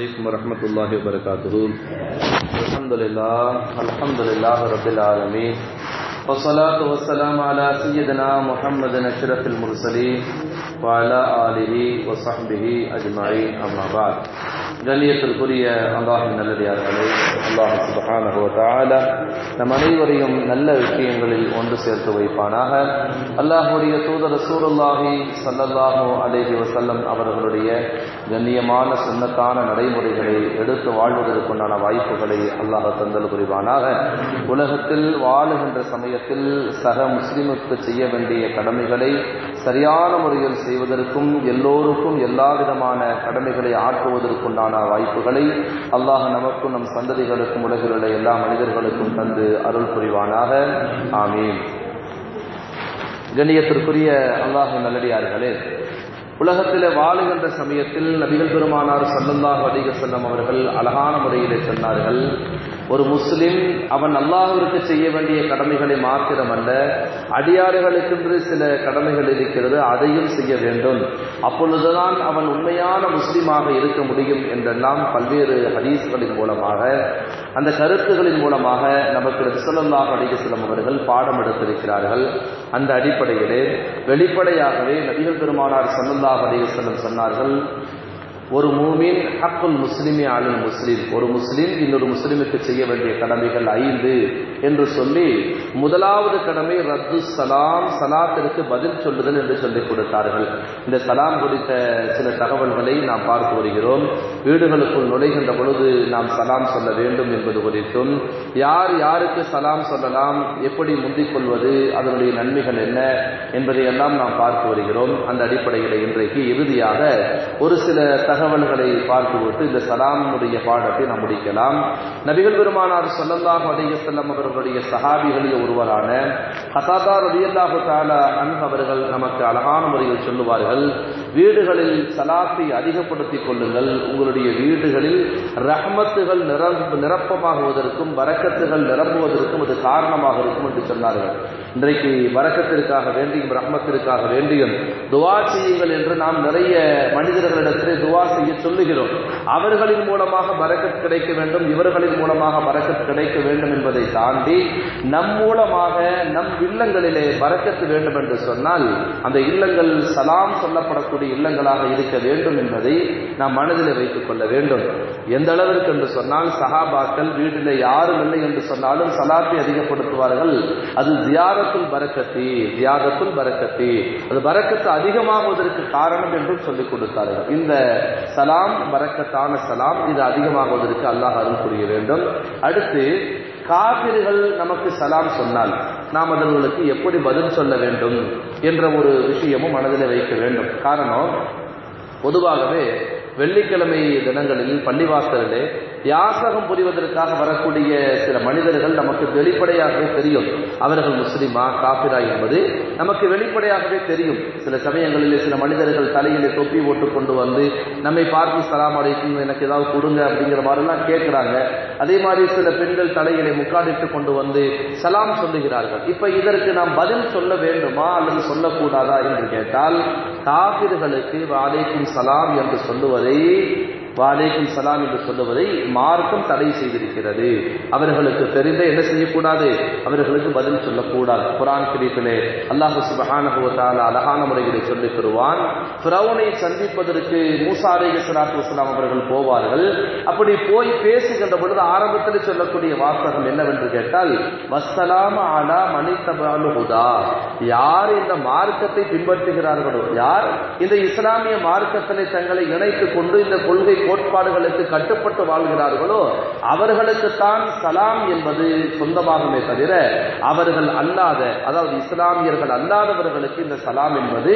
علیکم ورحمۃ اللہ وبرکاتہ۔ الحمد للہ الحمد للہ رب العالمین۔ وصلاة والسلام على سیدنا محمد اشرف المرسلین وعلى آلہ وصحبہ اجمعین، اما بعد۔ கண்ணியத்திற்குரிய அல்லாஹின் நல்லடியார்களே அல்லாஹ் சுபகான நம் அனைவரையும் நல்ல விஷயங்களில் ஒன்று சேர்த்து வைப்பானாக. அல்லாஹுடைய தூதர் சூரல்லாஹி சல்லல்லாஹோ அலேஹி வசல்லம் அவர்களுடைய கண்ணியமான சுண்ணத்தான நடைமுறைகளை எடுத்து வாழ்வதற்குண்டான வாய்ப்புகளை அல்லாஹ் தந்தல் புரிவானாக. உலகத்தில் வாழுகின்ற சமயத்தில் சக முஸ்லிமுக்கு செய்ய வேண்டிய கடமைகளை சரியான முறையில் செய்வதற்கும் எல்லோருக்கும் எல்லா விதமான கடமைகளை ஆற்றுவதற்குண்டான வாய்ப்புகளை அல்லாஹ் நமக்கும் நம் சந்ததிகளுக்கும் உலகில் உள்ள எல்லா மனிதர்களுக்கும் தந்து அருள் புரிவானாக. ஆமீன். கண்ணியத்திற்குரிய அல்லாஹ் நல்லடியார்களே உலகத்தில் வாழுகின்ற சமயத்தில் நபிகள் பெருமானார் சல்லல்லாஹ் அதிக செல்லம் அவர்கள் அழகான முறையிலே சொன்னார்கள் ஒரு முஸ்லிம் அவன் அல்லாஹிற்கு செய்ய வேண்டிய கடமைகளை மாத்திரமல்ல அடியாறுகளுக்கென்று சில கடமைகள் இருக்கிறது அதையும் செய்ய வேண்டும். அப்பொழுதுதான் அவன் உண்மையான முஸ்லீமாக இருக்க முடியும் என்றெல்லாம் பல்வேறு ஹதீஸ்களின் மூலமாக அந்த கருத்துகளின் மூலமாக நமக்கு ரிசலல்லாஹ் அலிகஸ்லம் அவர்கள் பாடம் எடுத்திருக்கிறார்கள். அந்த அடிப்படையிலே வெளிப்படையாகவே நபிகள் பெருமானார் சல்லல்லாஹ் அலிகஸ்லம் சொன்னார்கள் ஒரு மூமின் ஹக்குல் முஸ்லிமே ஆளும் முஸ்லீம். ஒரு முஸ்லீம் இன்னொரு முஸ்லீமுக்கு செய்ய வேண்டிய கடமைகள் ஐந்து. என்று சொல்லி முதலாவது கடமை ரத்து சலாம் சலாத்திற்கு பதில் சொல்லுதல் என்று சொல்லிக் கொடுத்தார்கள். இந்த சலாம் குறித்த சில தகவல்களை நாம் பார்த்து வருகிறோம். வீடுகளுக்குள் நுழைகின்ற பொழுது நாம் சலாம் சொல்ல வேண்டும் என்பது குறித்தும் யார் யாருக்கு சலாம் சொல்லலாம் எப்படி முந்திக் கொள்வது அதனுடைய நன்மைகள் என்ன என்பதையெல்லாம் நாம் பார்த்து வருகிறோம். அந்த அடிப்படையில் இன்றைக்கு இறுதியாக ஒரு சில தகவல்களை பார்த்துவிட்டு இந்த சலாமுடைய பாடத்தை நாம் முடிக்கலாம். நபிகள் பெருமானார் சொல்லல்லாஹ் அடைய செல்லம் அவர்களுடைய சஹாபிகளில் ஒருவரான ஹசாதா ரதியல்லாஹு தாலா அன் அவர்கள் நமக்கு அழகான முறையில் சொல்லுவார்கள் வீடுகளில் சலாத்தை அதிகப்படுத்திக் கொள்ளுங்கள். உங்களுடைய வீடுகளில் ரஹமத்துகள் நிரம்ப நிரப்பமாகுவதற்கும் வரக்கத்துகள் நிரம்புவதற்கும் அது காரணமாக இருக்கும் என்று சொன்னார்கள். இன்றைக்கு வரக்கத்திற்காக வேண்டியும் ரஹமத்திற்காக வேண்டியும் துவா செய்யுங்கள் என்று நாம் நிறைய மனிதர்களிடத்தில் துவா செய்ய சொல்லுகிறோம். அவர்களின் மூலமாக வரக்கத் கிடைக்க வேண்டும் இவர்களின் மூலமாக வரக்கத் கிடைக்க வேண்டும் என்பதை தான் தாண்டி நம் மூலமாக நம் இல்லங்களிலே பரக்கத்து வேண்டும் என்று சொன்னால் அந்த இல்லங்கள் சலாம் சொல்லப்படக்கூடிய இல்லங்களாக இருக்க வேண்டும் என்பதை நாம் மனதில் வைத்துக் கொள்ள வேண்டும். எந்த அளவிற்கு என்று சொன்னால் சஹாபாக்கள் வீட்டில் யாரும் இல்லை என்று சொன்னாலும் சலாத்தை அதிகப்படுத்துவார்கள். அது தியாகத்துள் பரக்கத்தி தியாகத்துள் பரக்கத்தி. அது பரக்கத்து அதிகமாகுவதற்கு காரணம் என்றும் சொல்லிக் கொடுத்தார்கள். இந்த சலாம் பரக்கத்தான சலாம் இது அதிகமாகுவதற்கு அல்லாஹ் அருள் புரிய வேண்டும். அடுத்து காபிர்கள் நமக்கு சலாம் சொன்னால் நாம் அவர்களுக்கு எப்படி பதில் சொல்ல வேண்டும் என்ற ஒரு விஷயமும் மனதில் வைக்க வேண்டும். காரணம் பொதுவாகவே வெள்ளிக்கிழமை தினங்களில் பள்ளிவாசலிலே யாசகம் புரிவதற்காக வரக்கூடிய சில மனிதர்கள் நமக்கு வெளிப்படையாகவே தெரியும். அவர்கள் முஸ்லிமா காபிரா என்பது நமக்கு வெளிப்படையாகவே தெரியும். சில சமயங்களில் சில மனிதர்கள் தலையிலே தொப்பி போட்டு கொண்டு வந்து நம்மை பார்த்து சலாம் அடைக்கும் எனக்கு ஏதாவது கொடுங்க அப்படிங்கிற மாதிரிலாம் கேட்குறாங்க. அதே மாதிரி சில பெண்கள் தலையிலே முக்காடிட்டு கொண்டு வந்து சலாம் சொல்லுகிறார்கள். இப்போ இதற்கு நாம் பதில் சொல்ல வேண்டுமா அல்லது சொல்லக்கூடாதா என்று கேட்டால் காபிர்களுக்கு வாழைக்கும் சலாம் என்று சொல்லுவதை வாலேக்கும் சலாம் என்று சொல்லுவதை மார்க்கம் தடை செய்திருக்கிறது. அவர்களுக்கு தெரிந்த என்ன செய்யக்கூடாது? அவர்களுக்கு பதில் சொல்லக்கூடாது. குரான் கிரீப்பிலே அல்லாஹு சுபஹானுவத்தால அழகான முறைகளை சொல்லித் தருவான். பிரவுனை சந்திப்பதற்கு மூசா அலேக சலாத்து வஸ்லாம் அவர்கள் போவார்கள். அப்படி போய் பேசுகின்ற பொழுது ஆரம்பத்தில் சொல்லக்கூடிய வாசகம் என்னவென்று கேட்டால் வசலாம் அலா மணித்தபாலுதா யார் இந்த மார்க்கத்தை பின்பற்றுகிறார்களோ யார் இந்த இஸ்லாமிய மார்க்கத்தினை தங்களை இணைத்துக் கொண்டு இந்த கொள்கை கோட்பாடுகளுக்கு கட்டுப்பட்டு வாழ்கிறார்களோ அவர்களுக்குத்தான் சலாம் என்பது சொந்தமாகுமே தவிர அவர்கள் அல்லாத அதாவது இஸ்லாமியர்கள் அல்லாதவர்களுக்கு இந்த சலாம் என்பது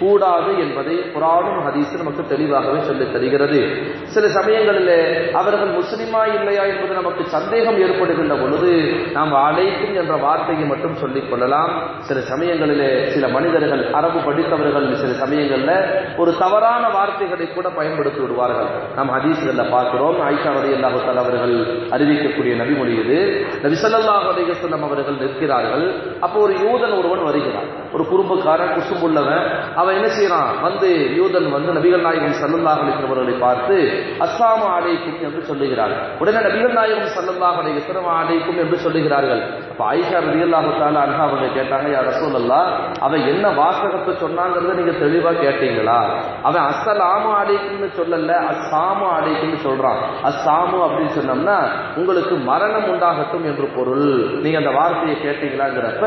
கூடாது என்பதை புராணம் ஹதீஸ் நமக்கு தெளிவாகவே சொல்லித் தருகிறது. சில சமயங்களில் அவர்கள் முஸ்லிமா இல்லையா என்பது நமக்கு சந்தேகம் ஏற்படுகின்ற பொழுது நாம் அழைக்கும் என்ற வார்த்தையை மட்டும் சொல்லிக் கொள்ளலாம். சில சமயங்களிலே சில மனிதர்கள் அரபு படித்தவர்கள் சில சமயங்களில் ஒரு தவறான வார்த்தைகளை கூட பயன்படுத்தி விடுவார்கள். நாம் ஹதீஸ்களில் பார்க்கிறோம். ஐஷா ரதி அல்லாஹு அவர்கள் அறிவிக்கக்கூடிய நபிமொழி இது. நபி ஸல்லல்லாஹு அலைஹி அவர்கள் நிற்கிறார்கள். அப்போ ஒரு யூதன் ஒருவன் வருகிறான். ஒரு குறும்புக்காரன் குசும்புள்ளவன். அவன் என்ன செய்யறான்? வந்து யூதன் வந்து நபிகள் நாயகம் சல்லல்லாஹ் அலிக்கிறவர்களை பார்த்து அஸ்ஸாம அழைக்கும் என்று சொல்லுகிறார். உடனே நபிகள் நாயகம் சல்லல்லாஹ் அலைக்கும் அழைக்கும் என்று சொல்லுகிறார்கள். அப்ப ஆயிஷா ரலியல்லாஹு தஆலா அவங்க கேட்டாங்க யார் ரசூலல்லாஹ் அவன் என்ன வாசகத்தை சொன்னாங்கிறத நீங்க தெளிவா கேட்டீங்களா? அவன் அஸ்ஸலாமு அழைக்கும்னு சொல்லல அஸ்ஸாமு அழைக்கும்னு சொல்றான். அஸ்ஸாமு அப்படின்னு சொன்னோம்னா உங்களுக்கு மரணம் உண்டாகட்டும் என்று பொருள். நீங்க அந்த வார்த்தையை கேட்டீங்களாங்கிறப்ப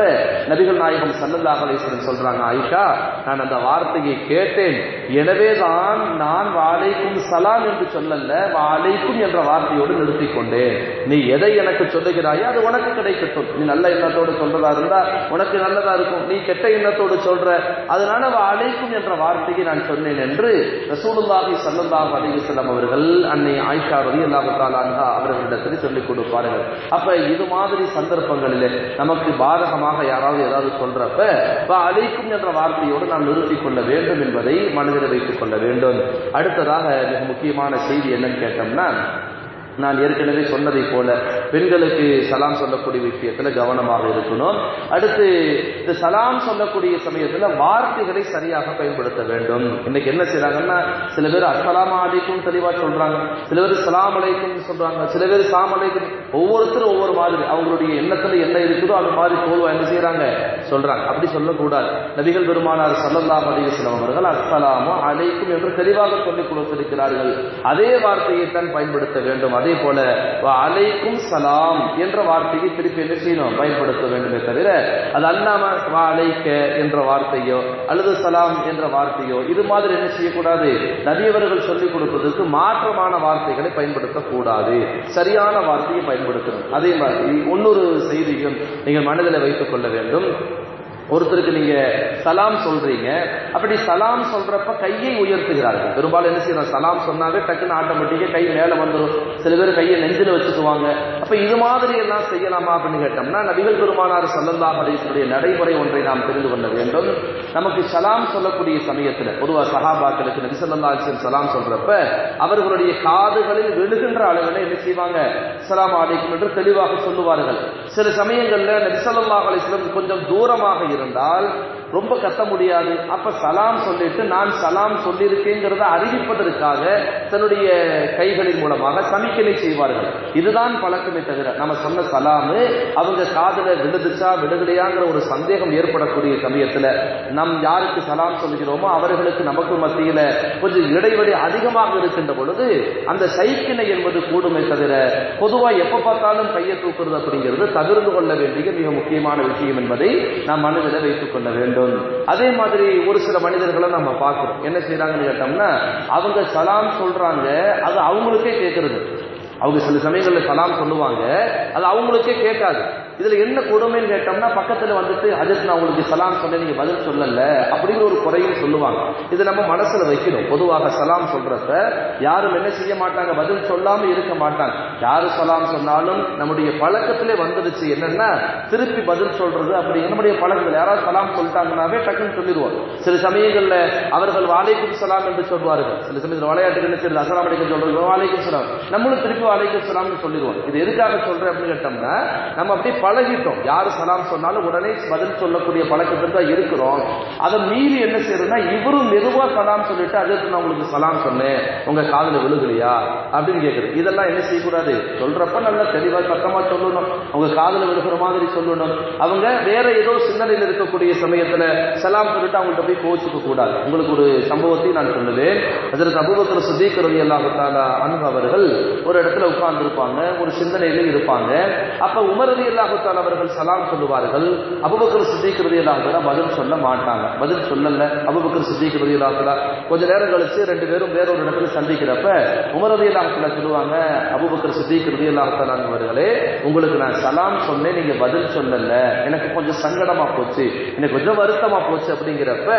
நபிகள் நாயகம் சல்லல்லாஹு அலிஸ்வரன் சொல்றாங்க ஆயிஷா நான் அந்த வார்த்தையை கேட்டேன். எனவே தான் நான் வாழைக்கும் சலாம் என்று சொல்லல வாழைக்கும் என்ற வார்த்தையோடு நிறுத்திக் கொண்டேன். நீ எதை எனக்கு சொல்லுகிறாயோ அது உனக்கு கிடைக்கட்டும். நீ நல்ல எண்ணத்தோடு சொல்றதா இருந்தா உனக்கு நல்லதா இருக்கும். நீ கெட்ட எண்ணத்தோடு சொல்ற. அதனால வாழைக்கும் என்ற வார்த்தையை நான் சொன்னேன் என்று ரசூலுல்லாஹி சல்லுல்லாஹு அலைஹி வஸல்லம் அவர்கள் அன்னை ஆயிஷா ரலியல்லாஹு தஆலா அவர்களிடத்தில் சொல்லிக் கொடுப்பார்கள். அப்ப இது மாதிரி சந்தர்ப்பங்களிலே நமக்கு பாதகமாக யாராவது ஏதாவது சொல்றப்ப அழைக்கும் என்ற வார்த்தையோடு நாம் நிறுத்திக் கொள்ள வேண்டும் என்பதை மனதில் வைத்துக் கொள்ள வேண்டும். அடுத்ததாக மிக முக்கியமான செய்தி என்னன்னு கேட்டோம்னா நான் ஏற்கனவே சொன்னதை போல பெண்களுக்கு சலாம் சொல்லக்கூடிய விஷயத்துல கவனமாக இருக்கணும். அடுத்து இந்த சலாம் சொல்லக்கூடிய சமயத்துல வார்த்தைகளை சரியாக பயன்படுத்த வேண்டும். இன்னைக்கு என்ன செய்யறாங்கன்னா சில பேர் அஸ்ஸலாமு அலைக்கும் தெளிவா சொல்றாங்க. சில பேர் சலாம் அலைக்கும் சொல்றாங்க. சில பேர் சாம் அலைக்கும் ஒவ்வொருத்தரும் ஒவ்வொரு மாதிரி. அவங்களுடைய எண்ணத்துல என்ன இருக்குதோ அது மாதிரி போல்வா என்ன செய்யறாங்க சொல்றாங்க. அப்படி சொல்லக்கூடாது. நபிகள் பெருமானார் சல்லல்லாஹு அலைஹி அவர்கள் அஸ்ஸலாமு அலைக்கும் என்று தெளிவாக சொல்லிக் கொடுத்திருக்கிறார்கள். அதே வார்த்தையை தான் பயன்படுத்த வேண்டும். அதே போல அலைக்கும் சலாம் என்ற வார்த்தையை திருப்பி என்ன செய்யணும்? பயன்படுத்த வேண்டுமே தவிர அது அல்லாம வா அலைக்க என்ற வார்த்தையோ அல்லது சலாம் என்ற வார்த்தையோ இது மாதிரி என்ன செய்யக்கூடாது? நதியவர்கள் சொல்லிக் கொடுப்பதற்கு மாற்றமான வார்த்தைகளை பயன்படுத்தக்கூடாது. சரியான வார்த்தையை பயன்படுத்தணும். அதே மாதிரி இன்னொரு செய்தியும் நீங்கள் மனதில் வைத்துக் கொள்ள வேண்டும். ஒருத்தருக்கு நீங்க சலாம் சொல்றீங்க. அப்படி சலாம் சொல்றப்ப கையை உயர்த்துகிறார்கள். பெரும்பாலும் என்ன செய்யணும்? சலாம் சொன்னாவே டக்குன்னு ஆட்டோமேட்டிக்கா கை மேல வந்துடும் சில பேர் கையை நெஞ்சில வச்சுக்குவாங்க. அப்ப இது மாதிரி எல்லாம் செய்யலாமா அப்படின்னு கேட்டோம்னா நபிகள் பெருமானார் சல்லல்லா ஹரீசனுடைய நடைமுறை ஒன்றை நாம் தெரிந்து கொள்ள வேண்டும். நமக்கு சலாம் சொல்லக்கூடிய சமயத்துல பொதுவாக சஹாபாக்களுக்கு நபி ஸல்லல்லாஹு அலைஹி சலாம் சொல்றப்ப அவர்களுடைய காதுகளில் விழுகின்ற அளவில் என்ன செய்வாங்க? சலாம் அலைக்கும் என்று தெளிவாக சொல்லுவார்கள். சில சமயங்கள்ல நபி சல்லா அலைஹி கொஞ்சம் தூரமாக இருந்தால் ரொம்ப கத்த முடியாது. அப்ப சலாம் சொல்லிட்டு நான் சலாம் சொல்லியிருக்கேங்கிறத அறிவிப்பதற்காக தன்னுடைய கைகளின் மூலமாக சமிக்கலை செய்வார்கள். இதுதான் பழக்கமே தவிர நம்ம சொன்ன சலாமு அவங்க காதல விழுதுச்சா விழுகலையாங்கிற ஒரு சந்தேகம் ஏற்படக்கூடிய சமயத்துல நம் யாருக்கு சலாம் சொல்லுகிறோமோ அவர்களுக்கு நமக்கு மத்தியில கொஞ்சம் இடைவெளி அதிகமாக இருக்கின்ற பொழுது அந்த சைக்கிணை என்பது கூடுமே தவிர பொதுவா எப்ப பார்த்தாலும் கையை தூக்குறது அப்படிங்கிறது தவிர்த்து கொள்ள வேண்டிய மிக முக்கியமான விஷயம் என்பதை நாம் மனதில் வைத்துக் கொள்ள வேண்டும். அதே மாதிரி ஒரு சில மனிதர்களை நம்ம பார்க்குறோம். என்ன செய்யறாங்கன்னு கேட்டோம்னா அவங்க சலாம் சொல்றாங்க அது அவங்களுக்கே கேட்கறது அவங்க சில சமயங்களில் சலாம் சொல்லுவாங்க அது அவங்களுக்கே கேட்காது. இதுல என்ன கொடுமைன்னு கேட்டோம்னா பக்கத்துல வந்துட்டு அதுக்கு நான் உங்களுக்கு சலாம் சொன்னேன் நீங்க பதில் சொல்லல அப்படிங்கிற ஒரு குறையும் சொல்லுவாங்க. இது நம்ம மனசுல வைக்கணும். பொதுவாக சலாம் சொல்றப்ப யாரும் என்ன செய்ய மாட்டாங்க பதில் சொல்லாம இருக்க மாட்டாங்க. யாரு சலாம் சொன்னாலும் நம்முடைய பழக்கத்திலே வந்துடுச்சு என்னன்னா திருப்பி பதில் சொல்றது அப்படி. நம்முடைய பழக்கத்தில் யாராவது சலாம் சொல்லிட்டாங்கன்னாவே டக்குன்னு சொல்லிடுவோம். சில சமயங்கள்ல அவர்கள் வாழைக்கும் சலாம் என்று சொல்வார்கள். சில சமயத்தில் விளையாட்டுகள் என்ன செய்யறது? அசலாம் அடிக்க சொல்றது. வாழைக்கும் சலாம். நம்மளும் திருப்பி வாழைக்கும் சலாம்னு சொல்லிடுவோம். இது எதுக்காக சொல்றேன் அப்படின்னு கேட்டோம்னா நம்ம அப்படியே பழகிட்டோம். யாரு சலாம் சொன்னாலும் உடனே பதில் சொல்லக்கூடிய பழக்கத்தில் தான் இருக்கிறோம். அதை மீறி என்ன செய்யறதுன்னா இவரும் மெதுவா சலாம் சொல்லிட்டு அதற்கு நான் உங்களுக்கு சலாம் சொன்னேன். உங்க காதல விழுகலையா? அப்படின்னு கேட்குறது இதெல்லாம் என்ன செய்யக்கூடாது? சொல்றப்ப நல்லா தெளிவா சத்தமா சொல்லணும். அவங்க காதுல விழுகிற மாதிரி சொல்லணும். அவங்க வேற ஏதோ சிந்தனையில் இருக்கக்கூடிய சமயத்துல சலாம் சொல்லிட்டு அவங்கள்ட்ட போய் கோச்சுக்க கூடாது. உங்களுக்கு ஒரு சம்பவத்தை நான் சொல்லுவேன். அதற்கு அபுபக்கர் சுதீக் ரவி அல்லாஹாலா அன்பு அவர்கள் ஒரு இடத்துல உட்கார்ந்து இருப்பாங்க ஒரு சிந்தனையில இருப்பாங்க. அப்ப உமரதி அல்லாஹு அல்லாஹால அவர்கள் சலாம் சொல்லுவார்கள். அபுபக்கர் சித்திக்கிறது இல்லாத பதில் சொல்ல மாட்டாங்க. பதில் சொல்லல. அபுபக்கர் சித்திக்கிறது இல்லாத கொஞ்ச நேரம் கழிச்சு ரெண்டு பேரும் வேற ஒரு இடத்துல சந்திக்கிறப்ப உமரதி இல்லாமத்துல சொல்லுவாங்க அபுபக்கர் சித்திக்கிறது இல்லாதவர்களே உங்களுக்கு நான் சலாம் சொன்னேன் நீங்க பதில் சொல்லல. எனக்கு கொஞ்சம் சங்கடமா போச்சு. எனக்கு கொஞ்சம் வருத்தமா போச்சு. அப்படிங்கிறப்ப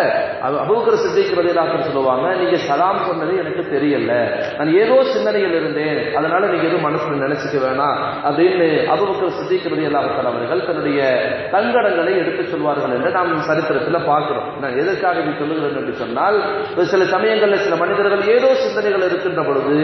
அபுபக்கர் சித்திக்கிறது இல்லாத சொல்லுவாங்க நீங்க சலாம் சொன்னது எனக்கு தெரியல. நான் ஏதோ சிந்தனையில் இருந்தேன் அதனால நீங்க எதுவும் மனசுல நினைச்சுக்க வேணாம். அப்படின்னு அபுபக்கர் சித்திக்கிறது இல்லாத ரலியல்லாஹு அவர்கள் தன்னுடைய தங்கடங்களை எடுத்து சொல்வார்கள் என்று நாம் சரித்திரத்தில் பார்க்கிறோம். நான் எதற்காக இப்படி சொல்லுகிறேன் என்று சொன்னால் ஒரு சில சமயங்களில் சில மனிதர்கள் ஏதோ சிந்தனைகள் இருக்கின்ற பொழுது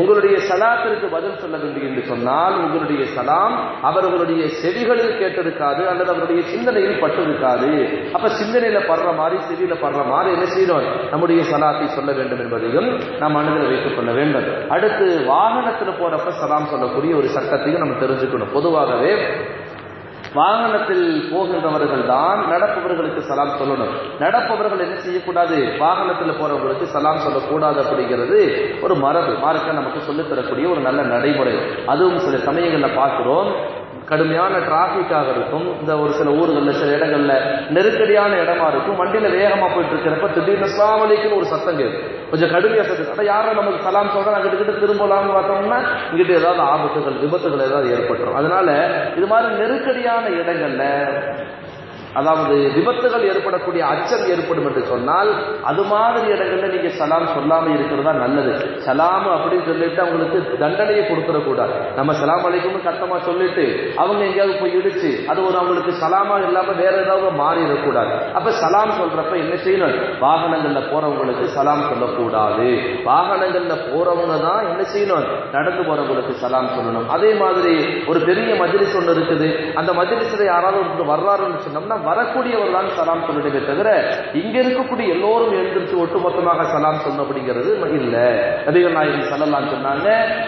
உங்களுடைய சலாத்திற்கு பதில் சொல்ல வேண்டும் என்று சொன்னால் உங்களுடைய சலாம் அவர்களுடைய செவிகளில் கேட்டிருக்காது அல்லது அவருடைய சிந்தனையில் பட்டிருக்காது. அப்ப சிந்தனையில படுற மாதிரி செவியில படுற மாதிரி என்ன செய்யணும்? நம்முடைய சலாத்தை சொல்ல வேண்டும் என்பதையும் நாம் மனதில் வைத்துக் கொள்ள வேண்டும். அடுத்து வாகனத்தில் போறப்ப சலாம் சொல்லக்கூடிய ஒரு சட்டத்தையும் நம்ம தெரிஞ்சுக்கணும். பொதுவாகவே வாகனத்தில் போகின்றவர்கள் தான் நடப்பவர்களுக்கு சலாம் சொல்லணும். நடப்பவர்கள் என்ன செய்யக்கூடாது? வாகனத்தில் போறவர்களுக்கு சலாம் சொல்லக்கூடாது அப்படிங்கிறது ஒரு மரபு. மார்க்க நமக்கு சொல்லித் தரக்கூடிய ஒரு நல்ல நடைமுறை. அதுவும் சில சமயங்களில் பார்க்கிறோம். கடுமையான டிராஃபிக்காக இருக்கும். இந்த ஒரு சில ஊர்களில் சில இடங்களில் நெருக்கடியான இடமா இருக்கும். வண்டியில் வேகமாக போயிட்டு இருக்கிறப்ப திடீர்னு சாமலிக்குன்னு ஒரு சத்தம் கேட்கும். கொஞ்சம் கடுமையாக சத்தம் ஆனால் யாரும் நமக்கு சலாம் சொல்கிறோம் அங்கிட்டு கிட்ட திரும்பலாம்னு பார்த்தோம்னா இங்கிட்ட ஏதாவது ஆபத்துகள் விபத்துகள் ஏதாவது ஏற்பட்டுரும். அதனால இது மாதிரி நெருக்கடியான இடங்களில் அதாவது விபத்துகள் ஏற்படக்கூடிய அச்சம் ஏற்படும் என்று சொன்னால் அது மாதிரி இடங்கள்ல நீங்க சலாம் சொல்லாம இருக்கிறதா நல்லது. சலாம் அப்படின்னு சொல்லிட்டு அவங்களுக்கு தண்டனையை கொடுத்துடக்கூடாது நம்ம சலாம் அழைக்கும்னு கட்டமா சொல்லிட்டு அவங்க எங்கேயாவது போய் இடிச்சு அது ஒரு அவங்களுக்கு சலாமா இல்லாம வேற ஏதாவது மாறிடக்கூடாது அப்ப சலாம் சொல்றப்ப என்ன செய்யணும்? வாகனங்கள்ல போறவங்களுக்கு சலாம் சொல்லக்கூடாது. வாகனங்கள்ல போறவங்க தான் என்ன செய்யணும்? நடந்து போறவங்களுக்கு சலாம் சொல்லணும். அதே மாதிரி ஒரு பெரிய மஜிலிஸ் ஒன்று இருக்குது. அந்த மஜிலிஸ்ல யாராவது ஒருத்தர் வர்றாருன்னு சொன்னோம்னா வரக்கூடியவர் தான் சலாம் சொல்லணுமே தவிர இங்க இருக்கக்கூடிய எல்லோரும் எழுந்திருச்சு ஒட்டுமொத்தமாக சலாம் சொல்லணும் அப்படிங்கிறது இல்ல. நபிகள் நாயகன் சல்லலாம் சொன்னாங்க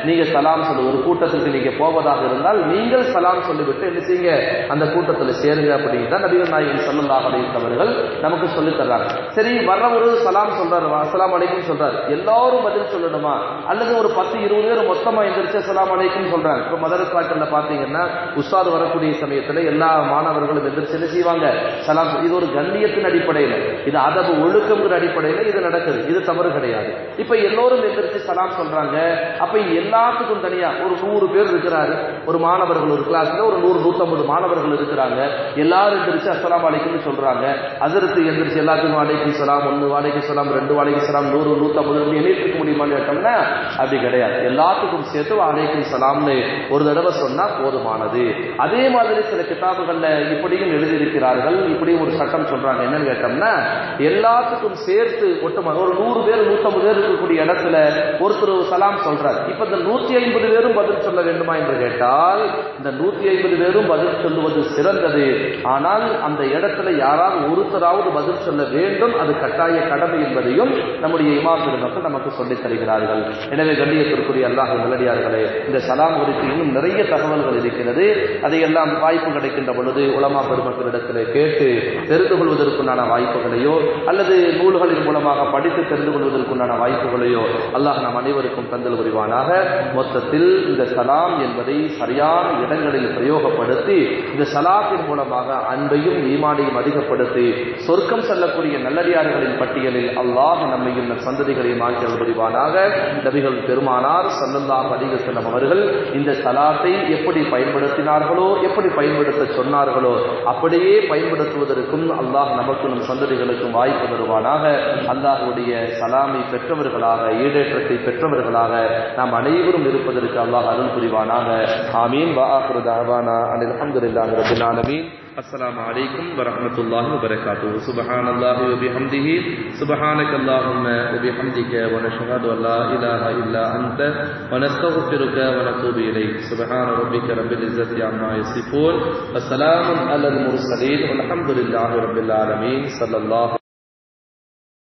நீங்க சலாம் சொல்ல ஒரு கூட்டத்துக்கு நீங்க போவதாக இருந்தால் நீங்கள் சலாம் சொல்லிவிட்டு என்ன செய்யுங்க? அந்த கூட்டத்தில் சேருங்க அப்படின்னு தான் நபிகள் நாயகன் சல்லல்லாஹ் அப்படின்றவர்கள் நமக்கு சொல்லி தர்றாங்க. சரி வர்றவரு சலாம் சொல்றாரு அஸ்லாம் அலைக்கும் சொல்றாரு. எல்லாரும் பதில் சொல்லணுமா? அல்லது ஒரு பத்து இருபது பேர் மொத்தமா எந்திரிச்சு அஸ்லாம் அலைக்கும் சொல்றாங்க. இப்போ மதரசாக்கள்ல பாத்தீங்கன்னா உஸ்தாது வரக்கூடிய சமயத்துல எல்லா மாணவர்களும் எந்திரிச்சு என்ன செய்வாங்க சலாம் இது ஒரு கண்ணியத்தின் அடிப்படையில். இது அதபு ஒழுக்கம்ங்கிற அடிப்படையில் இது நடக்குது. இது தவறு கிடையாது. இப்ப எல்லோரும் எந்திரிச்சு சலாம் சொல்றாங்க. அப்ப எல்லாத்துக்கும் தனியா ஒரு நூறு பேர் இருக்கிறாரு. ஒரு மாணவர்கள் ஒரு கிளாஸ்ல ஒரு நூறு நூத்தம்பது மாணவர்கள் இருக்கிறாங்க. எல்லாரும் எந்திரிச்சு அஸ்லாம் அலைக்கும்னு சொல்றாங்க. அதற்கு எந்திரிச்சு எல்லாத்துக்கும் வாழைக்கும் சலாம் ஒன்று வாழைக்கு சலாம் ரெண்டு வாழைக்கு சலாம் நூறு நூத்தம்பது எண்ணிட்டு இருக்க முடியுமான்னு கேட்டோம்னா அப்படி கிடையாது. எல்லாத்துக்கும் சேர்த்து வாழைக்கும் சலாம்னு ஒரு தடவை சொன்னா போதுமானது. அதே மாதிரி சில கிதாபுகள்ல இப்படியும் எழுதியிருக்கிறார் சொல்கிறார்கள் இப்படி ஒரு சட்டம் சொல்றாங்க. என்னன்னு கேட்டோம்னா எல்லாத்துக்கும் சேர்த்து ஒட்டுமொத்த ஒரு நூறு பேர் நூற்றம்பது பேர் இருக்கக்கூடிய இடத்துல ஒருத்தர் சலாம் சொல்றாரு. இப்ப இந்த நூத்தி ஐம்பது பேரும் பதில் சொல்ல வேண்டுமா என்று கேட்டால் இந்த நூத்தி ஐம்பது பேரும் பதில் சொல்லுவது சிறந்தது. ஆனால் அந்த இடத்துல யாராவது ஒருத்தராவது பதில் சொல்ல வேண்டும். அது கட்டாய கடமை என்பதையும் நம்முடைய இமாம் பெருமக்கள் நமக்கு சொல்லித் தருகிறார்கள். எனவே கண்ணியத்திற்குரிய அல்லாஹ் நல்லடியார்களே இந்த சலாம் குறித்து இன்னும் நிறைய தகவல்கள் இருக்கிறது. அதையெல்லாம் வாய்ப்பு கிடைக்கின்ற பொழுது உலமா பெருமக்களிடத்தில் கேட்டு தெரிந்து கொள்வதற்குண்டான வாய்ப்புகளையோ அல்லது நூல்களின் மூலமாக படித்து தெரிந்து கொள்வதற்குண்டான வாய்ப்புகளையோ அல்லாஹ் நம் அனைவருக்கும் தந்தல் புரிவானாக. மொத்தத்தில் இந்த சலாம் என்பதை சரியான இடங்களில் பிரயோகப்படுத்தி இந்த சலாத்தின் மூலமாக அன்பையும் ஈமானையும் அதிகப்படுத்தி சொர்க்கம் செல்லக்கூடிய நல்லடியார்களின் பட்டியலில் அல்லாஹ் நம்மையும் நம் சந்ததிகளையும் ஆக்கியல் புரிவானாக. நபிகள் பெருமானார் சல்லல்லாஹ் அதிக செல்லம் அவர்கள் இந்த சலாத்தை எப்படி பயன்படுத்தினார்களோ எப்படி பயன்படுத்த சொன்னார்களோ அப்படியே பயன்படுத்துவதற்கும் அல்லாஹ் நமக்கும் நம் சந்ததிகளுக்கும் வாய்ப்பு தருவானாக. அல்லாஹுடைய சலாமை பெற்றவர்களாக ஈடேற்றத்தை பெற்றவர்களாக நாம் அனைவரும் இருப்பதற்கு அல்லாஹ் அருள் புரிவானாக. ஆமீன். வாஹுரு தாவானா அனில் அஹமதுல்லாஹி ரபில் السلام علیکم ورحمۃ اللہ وبرکاتہ۔ سبحان اللہ وبحمدہ سبحانك اللهم وبحمدك ونشهد ان لا إله الا انت ونستغفرك ونتوب إليك سبحان ربك رب العزة عما يصفون وسلام على المرسلين والحمد لله رب العالمين صلى الله